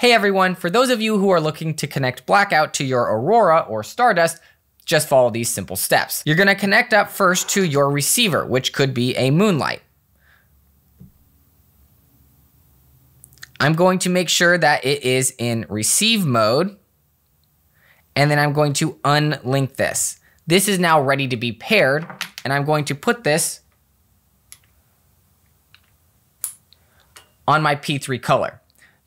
Hey everyone, for those of you who are looking to connect Blackout to your Aurora or Stardust, just follow these simple steps. You're gonna connect up first to your receiver, which could be a MoonLite. I'm going to make sure that it is in receive mode, and then I'm going to unlink this. This is now ready to be paired, and I'm going to put this on my P3 color.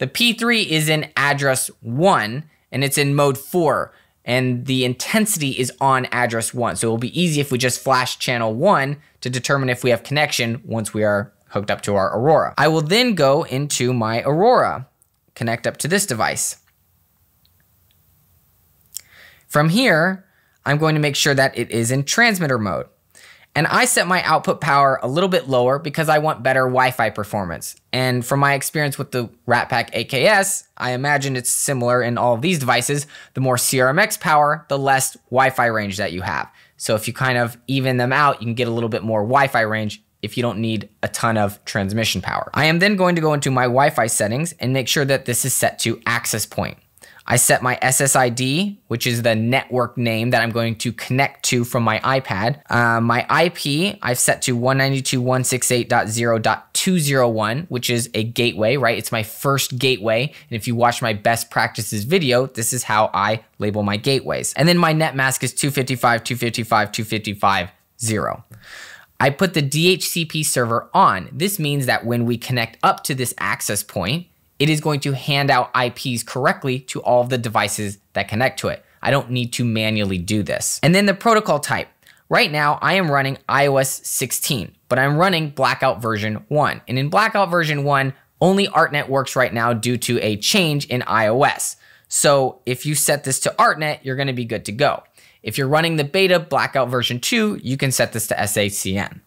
The P3 is in address 1 and it's in mode 4 and the intensity is on address 1. So it will be easy if we just flash channel 1 to determine if we have connection once we are hooked up to our Aurora. I will then go into my Aurora, connect up to this device. From here, I'm going to make sure that it is in transmitter mode. And I set my output power a little bit lower because I want better Wi-Fi performance. And from my experience with the Ratpac AKS, I imagine it's similar in all of these devices. The more CRMX power, the less Wi-Fi range that you have. So if you kind of even them out, you can get a little bit more Wi-Fi range if you don't need a ton of transmission power. I am then going to go into my Wi-Fi settings and make sure that this is set to access point. I set my SSID, which is the network name that I'm going to connect to from my iPad. Uh, my IP, I've set to 192.168.0.201, which is a gateway, right? It's my first gateway. And if you watch my best practices video, this is how I label my gateways. And then my net mask is 255, 255, 255, 0. I put the DHCP server on. This means that when we connect up to this access point, it is going to hand out IPs correctly to all of the devices that connect to it. I don't need to manually do this. And then the protocol type. Right now, I am running iOS 16, but I'm running Blackout version 1. And in Blackout version 1, only ArtNet works right now due to a change in iOS. So if you set this to ArtNet, you're gonna be good to go. If you're running the beta Blackout version 2, you can set this to SACN.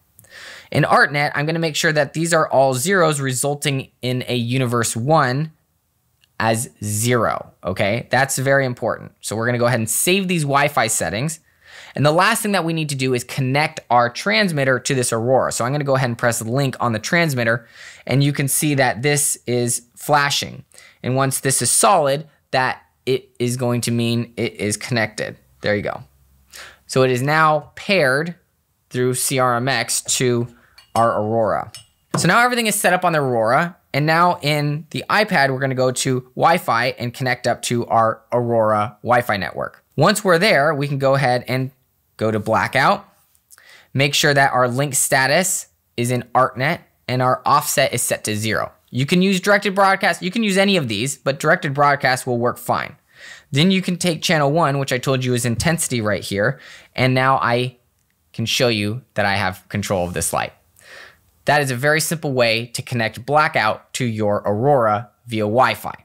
In ArtNet, I'm going to make sure that these are all zeros resulting in a universe one as zero, okay? That's very important. So we're gonna go ahead and save these Wi-Fi settings. And the last thing that we need to do is connect our transmitter to this Aurora. So I'm gonna go ahead and press link on the transmitter and you can see that this is flashing. And once this is solid, that it is going to mean it is connected. There you go. So it is now paired through CRMX to our Aurora. So now everything is set up on the Aurora. And now in the iPad, we're gonna go to Wi-Fi and connect up to our Aurora Wi-Fi network. Once we're there, we can go ahead and go to Blackout, make sure that our link status is in ArtNet and our offset is set to zero. You can use directed broadcast, you can use any of these, but directed broadcast will work fine. Then you can take channel one, which I told you is intensity right here, and now I can show you that I have control of this light. That is a very simple way to connect blackout to your Aurora via Wi-Fi.